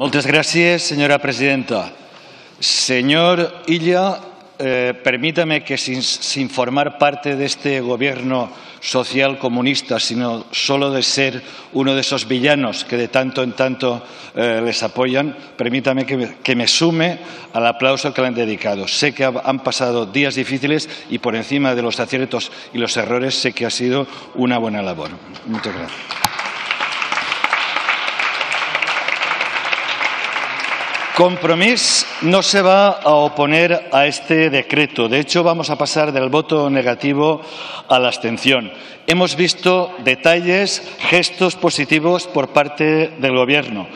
Moltes gràcies, senyora presidenta. Señor Illa, eh, permítame que sin, formar parte de este gobierno social comunista, sino solo de ser uno de esos villanos que de tanto en tanto eh, les apoyan, permítame que me, que me, sume al aplauso que le han dedicado. Sé que ha, han pasado días difíciles y por encima de los aciertos y los errores sé que ha sido una buena labor. Muchas gracias. Compromís no se va a oponer a este decreto. De hecho, vamos a pasar del voto negativo a la abstención. Hemos visto detalles, gestos positivos por parte del Gobierno.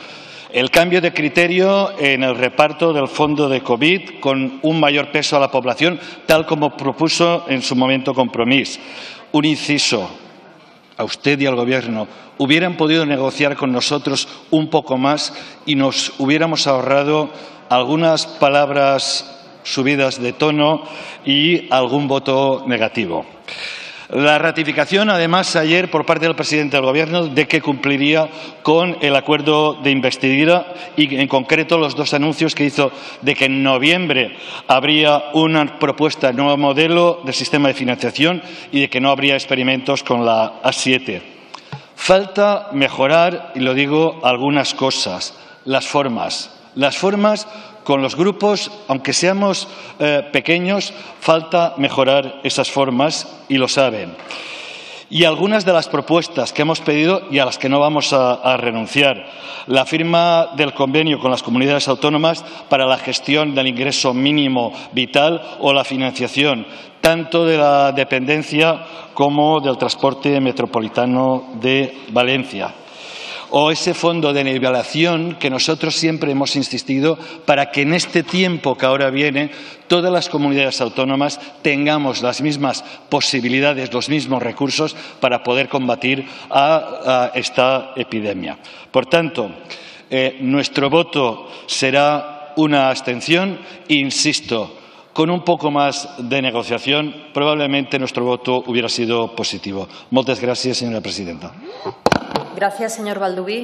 El cambio de criterio en el reparto del fondo de COVID con un mayor peso a la población, tal como propuso en su momento Compromís. Un inciso a usted y al Gobierno, hubieran podido negociar con nosotros un poco más y nos hubiéramos ahorrado algunas palabras subidas de tono y algún voto negativo. La ratificación, además, ayer por parte del presidente del Gobierno de que cumpliría con el acuerdo de investidura y, en concreto, los dos anuncios que hizo de que en noviembre habría una propuesta nuevo modelo del sistema de financiación y de que no habría experimentos con la A7. Falta mejorar, y lo digo, algunas cosas. Las formas. Las formas con los grupos, aunque seamos eh, pequeños, falta mejorar esas formas y lo saben. Y algunas de las propuestas que hemos pedido y a las que no vamos a, a renunciar. La firma del convenio con las comunidades autónomas para la gestión del ingreso mínimo vital o la financiación tanto de la dependencia como del transporte metropolitano de Valencia o ese fondo de nivelación que nosotros siempre hemos insistido para que en este tiempo que ahora viene todas las comunidades autónomas tengamos las mismas posibilidades, los mismos recursos para poder combatir a, esta epidemia. Por tanto, eh, nuestro voto será una abstención, insisto, con un poco más de negociación, probablemente nuestro voto hubiera sido positivo. Moltes gràcies, senyora presidenta. Gracias, señor Balduví.